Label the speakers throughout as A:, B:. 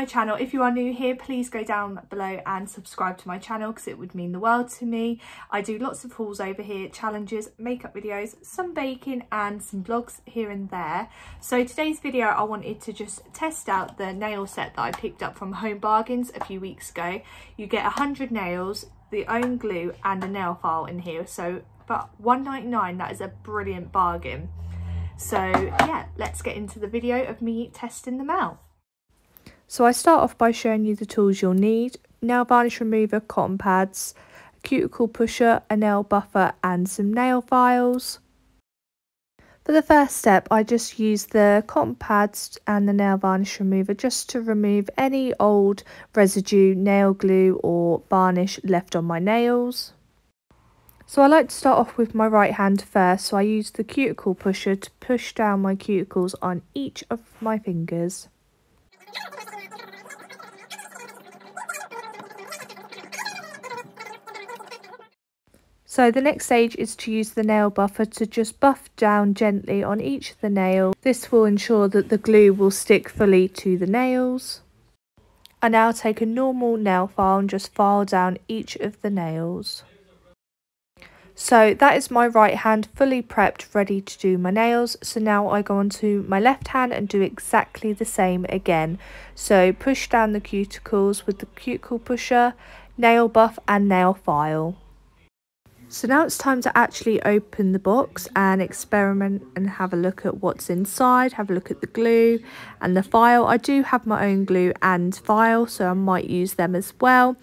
A: my channel. If you are new here, please go down below and subscribe to my channel because it would mean the world to me. I do lots of hauls over here, challenges, makeup videos, some baking and some vlogs here and there. So today's video, I wanted to just test out the nail set that I picked up from Home Bargains a few weeks ago. You get 100 nails, the own glue and a nail file in here. So but 1.99, that is a brilliant bargain. So yeah, let's get into the video of me testing them out. So I start off by showing you the tools you'll need. Nail varnish remover, cotton pads, a cuticle pusher, a nail buffer and some nail files. For the first step, I just use the cotton pads and the nail varnish remover just to remove any old residue, nail glue or varnish left on my nails. So I like to start off with my right hand first, so I use the cuticle pusher to push down my cuticles on each of my fingers. So the next stage is to use the nail buffer to just buff down gently on each of the nail. This will ensure that the glue will stick fully to the nails. I now take a normal nail file and just file down each of the nails. So that is my right hand fully prepped, ready to do my nails. So now I go on to my left hand and do exactly the same again. So push down the cuticles with the cuticle pusher, nail buff and nail file. So now it's time to actually open the box and experiment and have a look at what's inside, have a look at the glue and the file. I do have my own glue and file, so I might use them as well.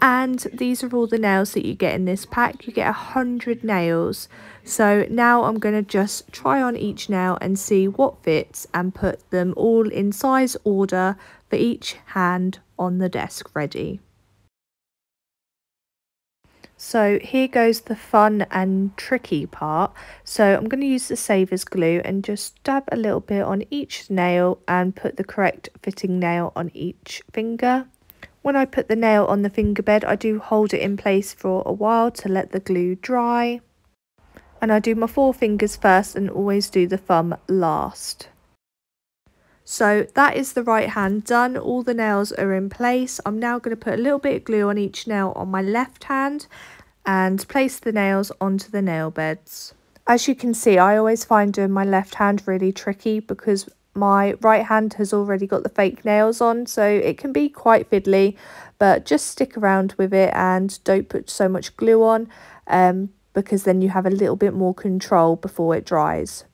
A: And these are all the nails that you get in this pack. You get a hundred nails. So now I'm going to just try on each nail and see what fits and put them all in size order for each hand on the desk ready so here goes the fun and tricky part. So I'm going to use the Savers glue and just dab a little bit on each nail and put the correct fitting nail on each finger. When I put the nail on the finger bed, I do hold it in place for a while to let the glue dry. And I do my four fingers first and always do the thumb last. So that is the right hand done. All the nails are in place. I'm now going to put a little bit of glue on each nail on my left hand and place the nails onto the nail beds. As you can see, I always find doing my left hand really tricky because my right hand has already got the fake nails on so it can be quite fiddly but just stick around with it and don't put so much glue on um, because then you have a little bit more control before it dries.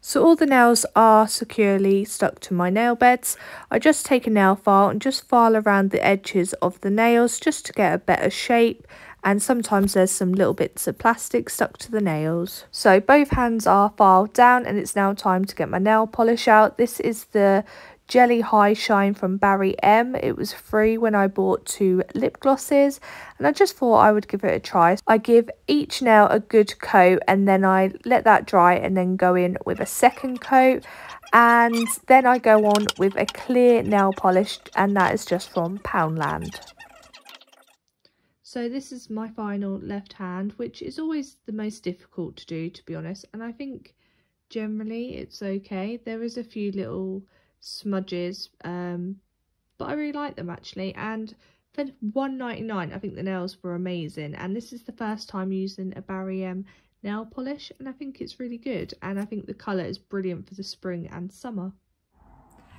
A: So all the nails are securely stuck to my nail beds. I just take a nail file and just file around the edges of the nails just to get a better shape and sometimes there's some little bits of plastic stuck to the nails. So both hands are filed down and it's now time to get my nail polish out. This is the Gelly Hi Shine from Barry M. It was free when I bought two lip glosses and I just thought I would give it a try. I give each nail a good coat and then I let that dry and then go in with a second coat and then I go on with a clear nail polish and that is just from Poundland. So this is my final left hand, which is always the most difficult to do, to be honest. And I think generally it's okay. There is a few little smudges, um, but I really like them actually. And for one ninety nine, I think the nails were amazing. And this is the first time using a Barry M nail polish, and I think it's really good. And I think the colour is brilliant for the spring and summer.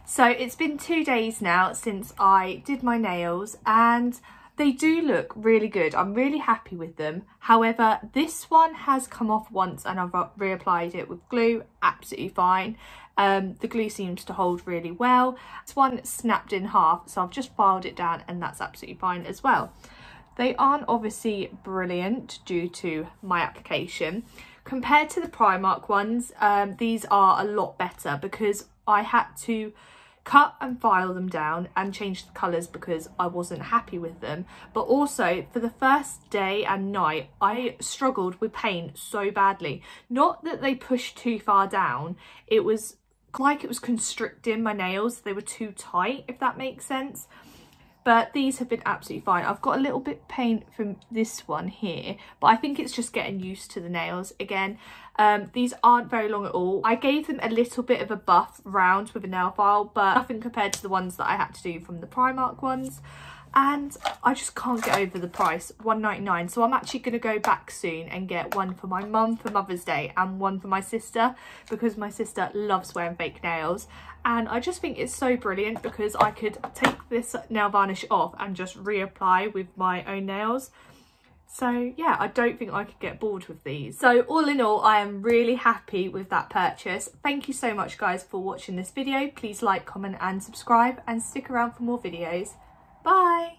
A: So it's been two days now since I did my nails and they do look really good. I'm really happy with them. However, this one has come off once and I've reapplied it with glue. Absolutely fine. Um, the glue seems to hold really well. This one snapped in half, so I've just filed it down and that's absolutely fine as well. They aren't obviously brilliant due to my application. Compared to the Primark ones, um, these are a lot better because I had to cut and file them down and change the colours because I wasn't happy with them. But also for the first day and night, I struggled with pain so badly. Not that they pushed too far down, it was like it was constricting my nails. They were too tight, if that makes sense. But these have been absolutely fine. I've got a little bit paint from this one here, but I think it's just getting used to the nails again. Um, these aren't very long at all. I gave them a little bit of a buff round with a nail file, but nothing compared to the ones that I had to do from the Primark ones and I just can't get over the price 1.99 so I'm actually going to go back soon and get one for my mum for Mother's Day and one for my sister because my sister loves wearing fake nails and I just think it's so brilliant because I could take this nail varnish off and just reapply with my own nails so yeah, I don't think I could get bored with these. So all in all, I am really happy with that purchase. Thank you so much guys for watching this video. Please like, comment and subscribe and stick around for more videos. Bye!